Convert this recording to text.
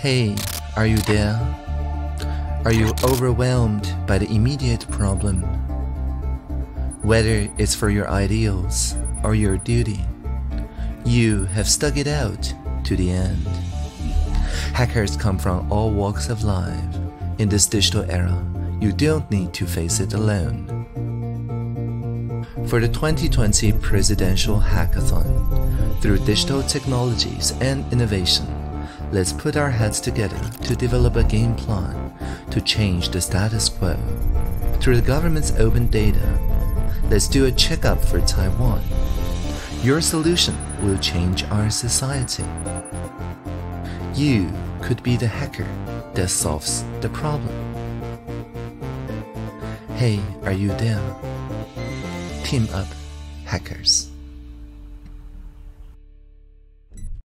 Hey, are you there? Are you overwhelmed by the immediate problem? Whether it's for your ideals or your duty, you have stuck it out to the end. Hackers come from all walks of life. In this digital era, you don't need to face it alone. For the 2020 Presidential Hackathon, through digital technologies and innovation, let's put our heads together to develop a game plan to change the status quo. Through the government's open data, let's do a checkup for Taiwan. Your solution will change our society. You could be the hacker that solves the problem. Hey, are you there? Team up, hackers.